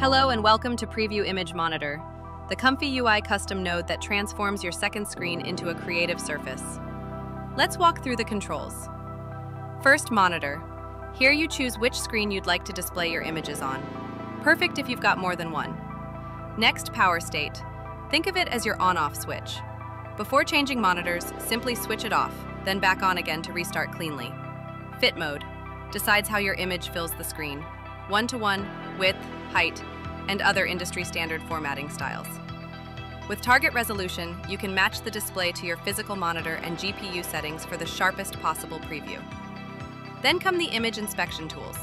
Hello and welcome to Preview Image Monitor, the ComfyUI custom node that transforms your second screen into a creative surface. Let's walk through the controls. First, Monitor. Here you choose which screen you'd like to display your images on. Perfect if you've got more than one. Next, Power State. Think of it as your on-off switch. Before changing monitors, simply switch it off, then back on again to restart cleanly. Fit Mode decides how your image fills the screen. One-to-one, width, height, and other industry standard formatting styles. With target resolution, you can match the display to your physical monitor and GPU settings for the sharpest possible preview. Then come the image inspection tools,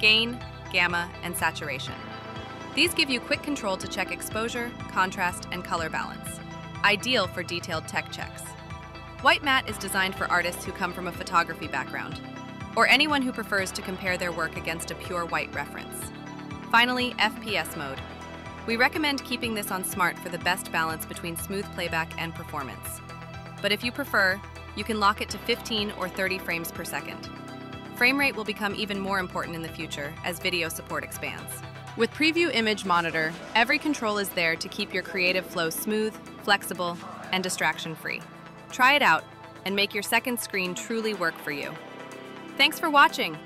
gain, gamma, and saturation. These give you quick control to check exposure, contrast, and color balance, ideal for detailed tech checks. White Matte is designed for artists who come from a photography background, or anyone who prefers to compare their work against a pure white reference. Finally, FPS mode. We recommend keeping this on Smart for the best balance between smooth playback and performance. But if you prefer, you can lock it to 15 or 30 frames per second. Frame rate will become even more important in the future as video support expands. With Preview Image Monitor, every control is there to keep your creative flow smooth, flexible, and distraction-free. Try it out and make your second screen truly work for you. Thanks for watching!